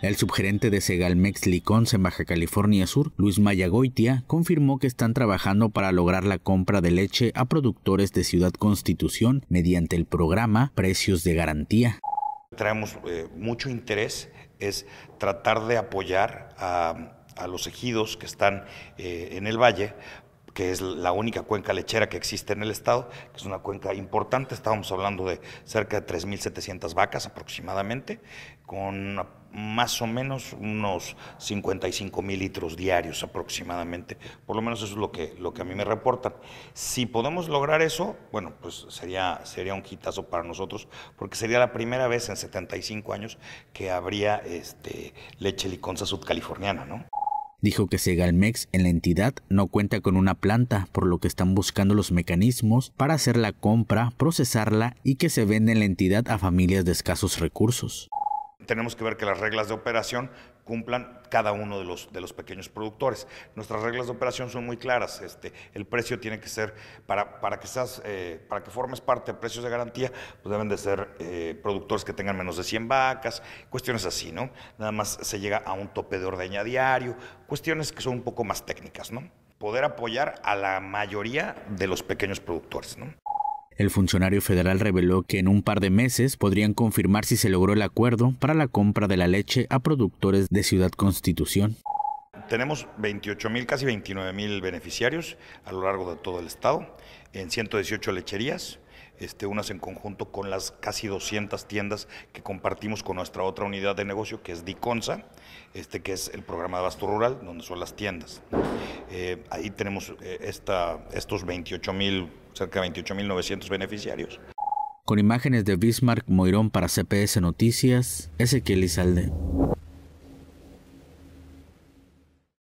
El subgerente de Segalmex Licons en Baja California Sur, Luis Mayagoitia, confirmó que están trabajando para lograr la compra de leche a productores de Ciudad Constitución mediante el programa Precios de Garantía. Traemos eh, mucho interés, es tratar de apoyar a, los ejidos que están eh, en el valle que es la única cuenca lechera que existe en el estado, que es una cuenca importante, estábamos hablando de cerca de 3.700 vacas aproximadamente, con más o menos unos 55 mil litros diarios aproximadamente, por lo menos eso es lo que, lo que a mí me reportan. Si podemos lograr eso, bueno, pues sería, sería un quitazo para nosotros, porque sería la primera vez en 75 años que habría este, leche liconza sudcaliforniana, ¿no? Dijo que Segalmex en la entidad no cuenta con una planta, por lo que están buscando los mecanismos para hacer la compra, procesarla y que se venda en la entidad a familias de escasos recursos tenemos que ver que las reglas de operación cumplan cada uno de los, de los pequeños productores. Nuestras reglas de operación son muy claras. Este, el precio tiene que ser, para, para, que, seas, eh, para que formes parte de precios de garantía, pues deben de ser eh, productores que tengan menos de 100 vacas, cuestiones así, ¿no? Nada más se llega a un tope de ordeña diario, cuestiones que son un poco más técnicas, ¿no? Poder apoyar a la mayoría de los pequeños productores, ¿no? El funcionario federal reveló que en un par de meses podrían confirmar si se logró el acuerdo para la compra de la leche a productores de Ciudad Constitución. Tenemos 28 mil, casi 29 mil beneficiarios a lo largo de todo el estado, en 118 lecherías, este, unas en conjunto con las casi 200 tiendas que compartimos con nuestra otra unidad de negocio, que es DICONSA, este, que es el programa de abasto rural, donde son las tiendas. Eh, ahí tenemos eh, esta, estos 28 mil cerca de 28.900 beneficiarios. Con imágenes de Bismarck Moirón para CPS Noticias, Ezequiel Izalde.